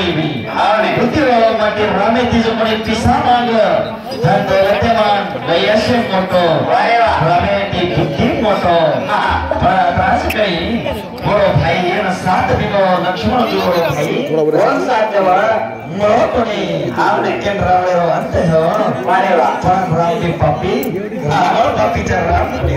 ini hari putih saat orang ramai ramai papi papi di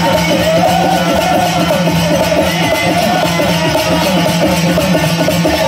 Thank you.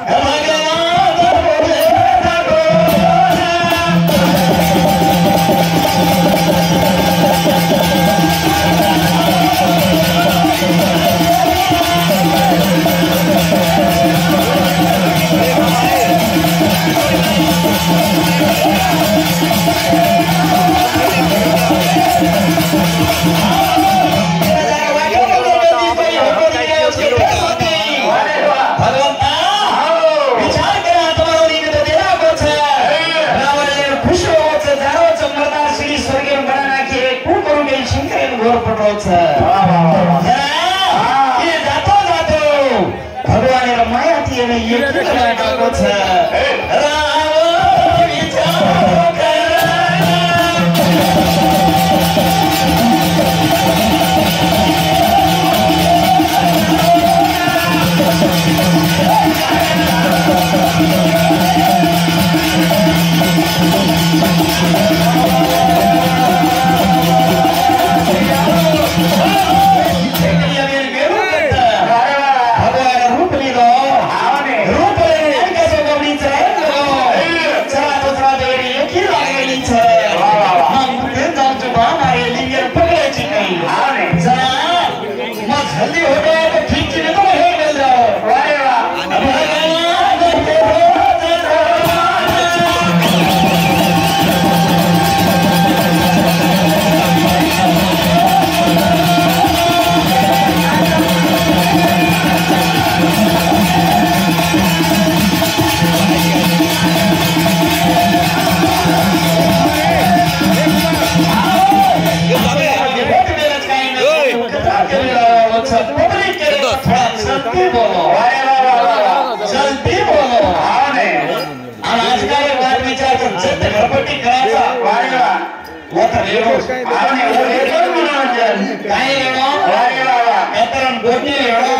হবে जत घरपट्टी करायचा वारे वाह. मोठा लेणो हाव ने वो एकच मनोरंजन काही लेणो वारे वाह वाह. कतरण गोटी लेणो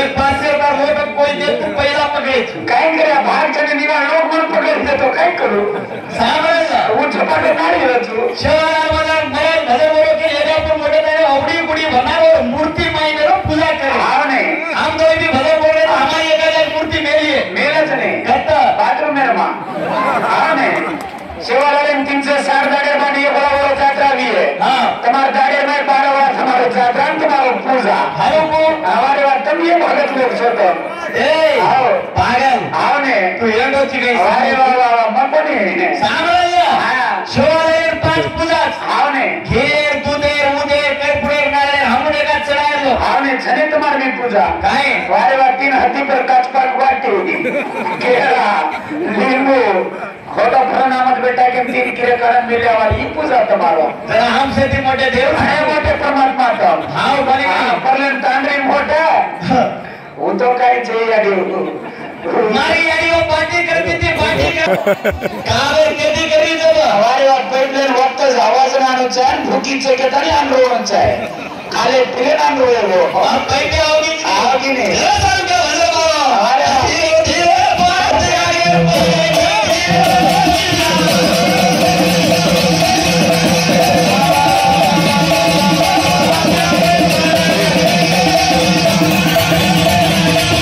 एक पाचशे रुपया हो तो तू पहिला पकड़े काय करा बाहेरच्या निवान लोक म्हणून काय करू नाही. तू मला मोठे मूर्ती पूजा करे नाही मेलच नाही बाथरूम नाही साठ दाड़े बानी ये बड़ा बड़ा जात्रा भी है हाँ तुम्हारे दाड़े में बारह बार हमारे जात्रा तुम्हारा पूजा को हमारे बात तुम ये भगत लोग सोतो ए आओ पागल. हाव ने. तू एंडो ची गई अरे वा वा वा मग कोणी सामळ्या हा. शिवालय पाच पूजा हाव ने. घेर दुधेर उदेर कर्पुरेर नाळे हमने का चढायलो. हाव ने छने तुम्हार मी पूजा. काय? वारे वा तीन हाथी पर काचपाक वाटी. केळा लिंबू खोदा भरन हमन बेटा के तेरी किरे करन मिले और ई पूजा तुम्हारो जरा हमसे ती मोटे देव है मोटे परमात्मा तो हाँ बने परलन तांडरी मोटे वो तो कहीं चाहिए यदि वो मारी यदि वो हो, पार्टी करती थी पार्टी कर. कावे कधी करी तो हमारे और पेडलेन वक्त आवाज ना अनुसार भूकीचे के तरी आंदोलन आहे आले पिले आंदोलन हो और पैटे होगी आवगी ने अरे. ठीक ठीक पार्टी आ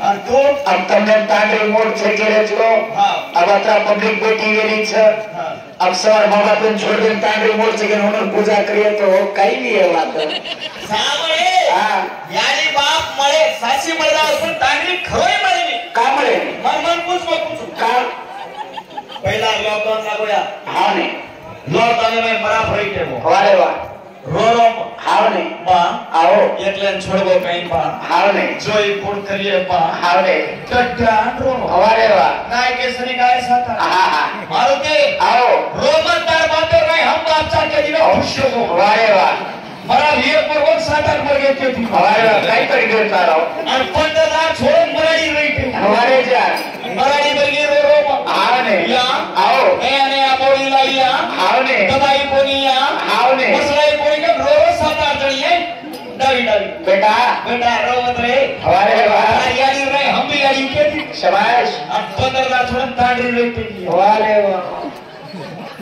अब तबियत ताकि मोड़ छके रच लो अब अता पब्लिक बेटी गेली छ अब सर बाबा पण छोड़ देन ताकि मोड़ छके हुनर पूजा करिए तो हो काही भी है बात सामळे यानी बाप मळे सासी मळे पण ताकि खरोय मळे का मळे मन मन पूछ मत पूछ का पहिला लॉकडाऊन लागोया हा नाही लॉकडाऊन में अरे वाह રોરોમ હાવને માં આવો એટલે છોડવો કઈ પણ હાવને જોઈ પૂર્ણ કરીએ પણ હાવને કટ્ટા રો અવારે વા નાય કેસરી ગાય સાતા હા હા મારુતિ આવો રોમન તાર બાતો કઈ હમ બાપ ચા કે દીનો અવશ્ય હો અવારે વા મારા વીર પર્વત સાતા પર ગયો કે તું અવારે કઈ કરી ગયો તારો અને પંદર લાખ છોડ મરાડી રહી કે અવારે જા મરાડી બલગી રો રો હાવને યા આવો એ અને આ બોલી લાયા હાવને દબાઈ પોની યા હાવને बेटा। बेटा रो मत रे। हमारे हमारे यार रे हम भी यार के शाबाश। अब पंद्रह ना छोड़ ताड़ी रे हमारे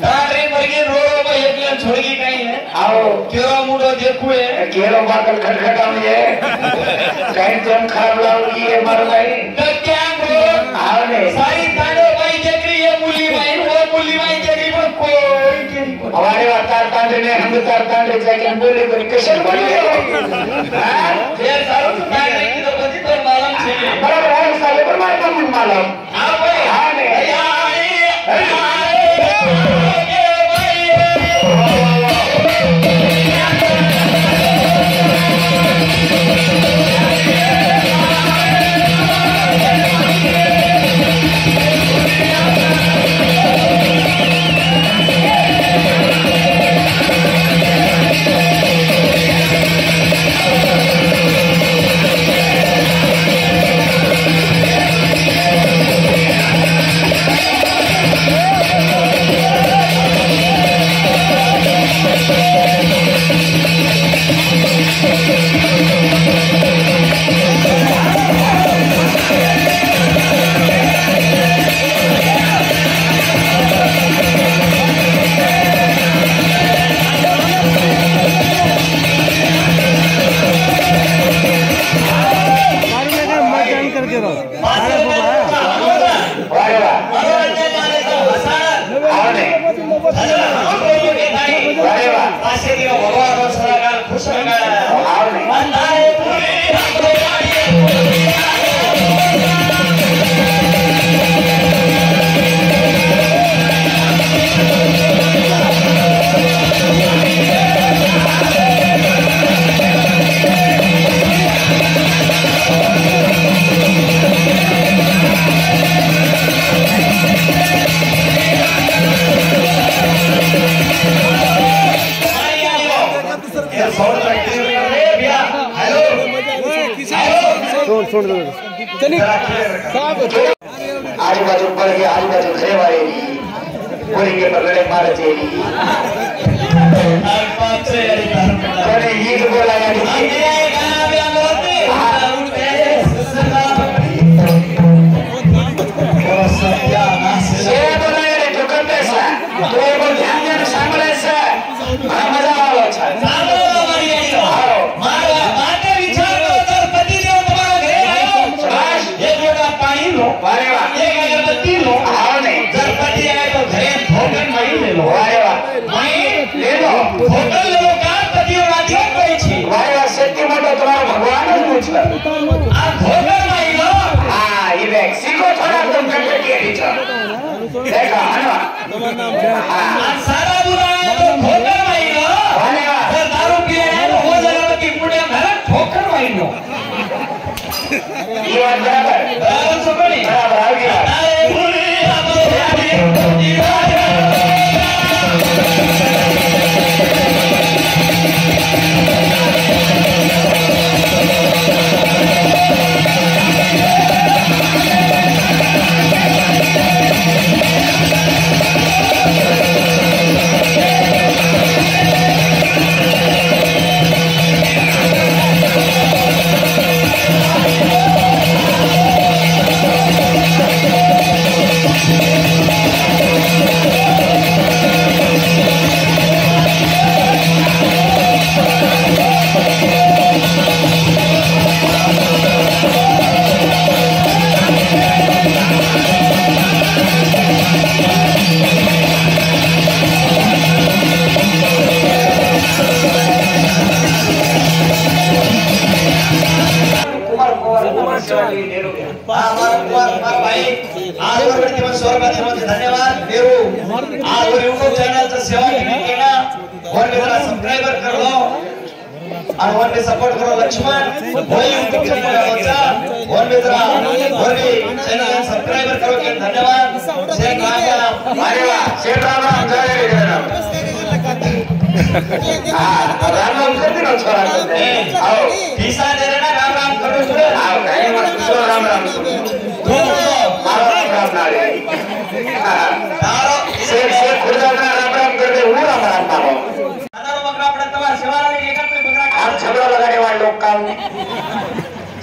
ताड़ी मर के रो रो भाई एक छोड़ गई नहीं है। आओ। केरो मुड़ो देखो ये। केरो बाकल खटखटा में है कहीं जन खा लाओगी ये मर भाई तो क्या आओ ने सारी ताड़ो भाई जगरी है मुली भाई वो मुली भाई जगरी पर कोई जगरी हमारे बात तांडणे हमदार तांडे जागे बोले बोले कशाला बोलले? बरोबर তোমার নাম সারা বুড়া ठोकर मारिनो तर दारू पिया हो जरा की पुढे घर ठोकर मारिनो ये बात बराबर बराबर सुपणी बराबर आ गया अरे पुरी आप ये ये नेहरू आज युट्यूब सेवा केली केला सपोर्ट करो लक्ष्मण करो के? धन्यवाद राम अरे राम जय राम राम राम करते ना छोरा आओ पीसा दे ना राम राम करो आओ राम राम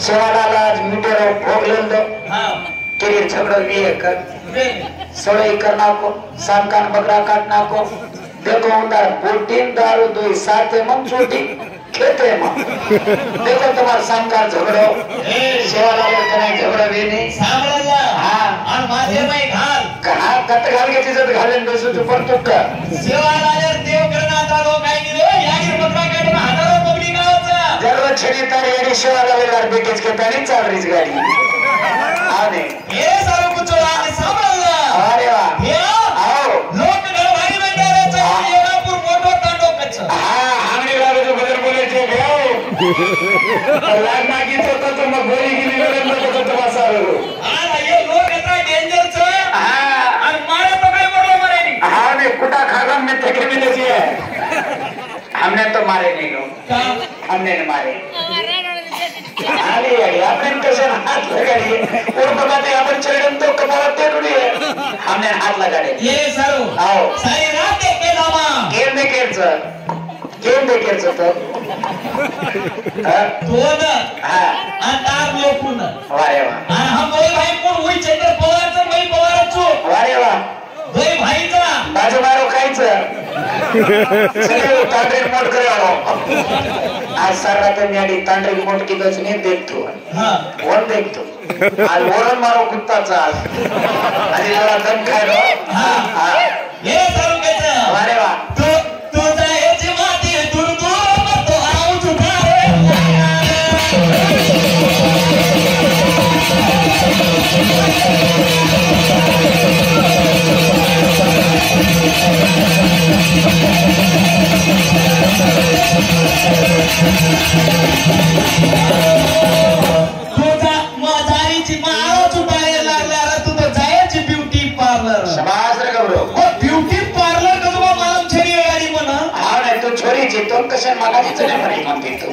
सेवालालाज मीटर भोगलंद केरीर छगड़ भी कर सड़ई कर नाको सांकान बकरा काट नाको देखो उधर पुटिन दारू दुई साथे झगड़ो सेवालाल कने झगड़ो कट घाल घेतली जर घालेन बेसून तू परतू का शिवालायर देव करण्यात आलो काय गेलो या गिरपत्रा काढून हजारो पब्लिक आहोत जर छेडी तर येणे शिवाला वेळार बेकेच घेतानी चालरीच गाडी. आणि हे सर्व कुछ आणि सांभाळलं. अरे वा. हे आओ. लोक घर भारी मंडळाचा येणापूर मोठो तांडो कच्छ. हा हांडी लागत बदल बोलायचे गाव लाग मागितलं तर मग घरी गेली गरज नको में देखे भी नहीं है। हमने तो मारे नहीं लोग। हमने नहीं मारे। लगा तो हमने लगा सारू। आओ। सारी रात दामा केर सर। केर सर तो। हाँ। लोकून आणि मोय भाई कोण? होई चंद्र पवारचं मै पवारचो वारे वाह। होय भाईचा. बाजू मारो सगळे तांत्रिक मोठ करावं आज सर आधी तांत्रिक मोठ की नाही देखतो हा. वर देखतो आज वरण मारो कुत्ताचा आज. आणि जरा दम खायलो हा. हा. हे अरे वा. माझाईची माळच बाहेर लागला तू तर जायची ब्युटी पार्लर शाबास रे गौरव ओ ब्युटी पार्लर का तुम्हाला मालूम छरी गाडी म्हणा हा नाही तो छोरी जे तो कशा मला तिचं नाही म्हणे काम देतो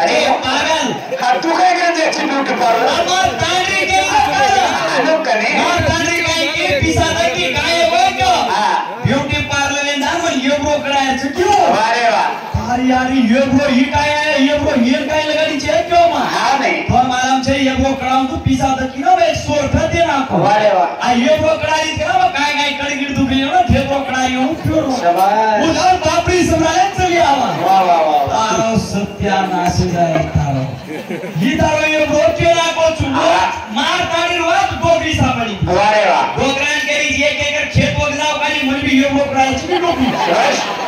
अरे पागल हा तू काय करत याची ब्युटी पार्लर मग तांडे गेला का लोक नाही मग तांडे काय के पिसा नाही काय होय का છે ચક્યો વારે વાહ તારી યારી યગો હિકાય યગો હિકાય લગાડી છે કયો માં હા ને ફોન આરામ છે યગો કડાવ તો પીસા તો કિનો બે સોર થતે નાખો વારે વાહ આ યગો કડાઈ કે કાય કાય કડી ગીડ દુખી નો થેકો કડાઈ હું ફ્યોરો સવાય ઉધાર બાપરી સમરાય ચલી આવા વાહ વાહ વાહ તારો સત્યાનાશ જાય તારો ઈ તારો યગો કે નાખો છું માર તારી વાત ગોગરી સાંભળી વારે વાહ ગોગરાન કેરી જે કે ખેત વગરાવ કાલી મલબી યગો કડાઈ છે ડોકી બસ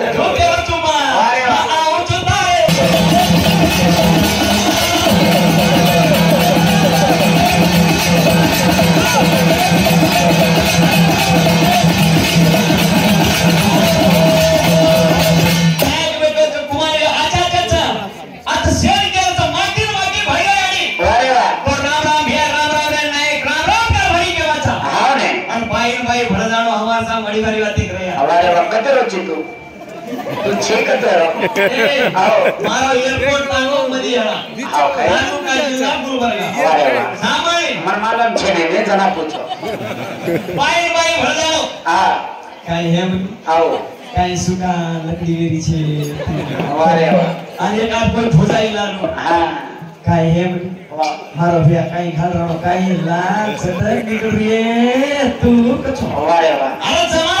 शबास જો કે તું અરે વાહ. માં આવો છો તારે काय बेटा तो कुमार आजा कच्चा आता शेर केलं माती माती भाई आणि अरे वा तो राम राम हे राम राम रे नायक राम राम का भाई के वाचा हाव नाही અને ભાઈ ને ભાઈ ભણજાનો હવાસા મળી વારી વાતી કરે યાર. अरे वा कतर તું છે કરતો છે ને જણા પૂછો. ભાઈ ભાઈ ભરદાનો હા. કાઈ હેમ આવો. કાઈ મારો ભ્યા કાઈ ખાલરાનો કાઈ લાલ સતર તું કછો વાહ